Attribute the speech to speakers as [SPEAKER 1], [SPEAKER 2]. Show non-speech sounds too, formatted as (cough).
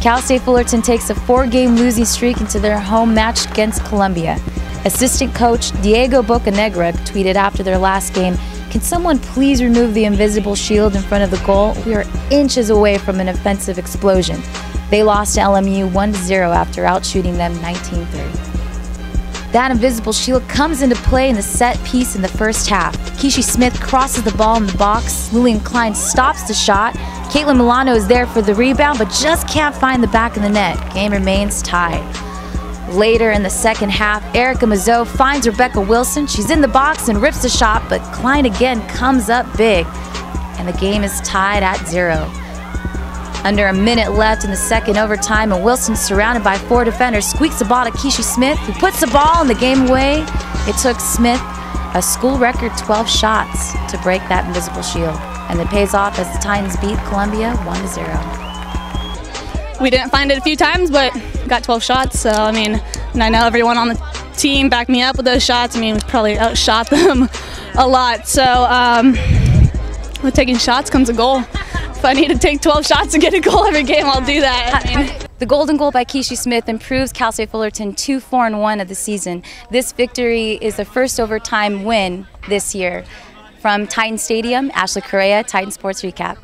[SPEAKER 1] Cal State Fullerton takes a four-game losing streak into their home match against Columbia. Assistant coach Diego Bocanegra tweeted after their last game, can someone please remove the invisible shield in front of the goal? We are inches away from an offensive explosion. They lost to LMU 1-0 after outshooting them 19-3. That invisible shield comes into play in the set piece in the first half. Kishi Smith crosses the ball in the box. Lillian Klein stops the shot. Caitlin Milano is there for the rebound, but just can't find the back of the net. Game remains tied. Later in the second half, Erica Mazot finds Rebecca Wilson. She's in the box and rips the shot, but Klein again comes up big. And the game is tied at zero. Under a minute left in the second overtime, and Wilson, surrounded by four defenders, squeaks the ball to Kishi Smith, who puts the ball in the game away. It took Smith a school record 12 shots to break that invisible shield, and it pays off as the Titans beat Columbia 1 0.
[SPEAKER 2] We didn't find it a few times, but got 12 shots. So, I mean, and I know everyone on the team backed me up with those shots. I mean, we probably outshot (laughs) them a lot. So, um, with taking shots comes a goal if I need to take 12 shots to get a goal every game, I'll do that. I mean.
[SPEAKER 1] The golden goal by Kishi Smith improves Cal State Fullerton 2 4 and 1 of the season. This victory is the first overtime win this year. From Titan Stadium, Ashleigh Correa, Titan Sports Recap.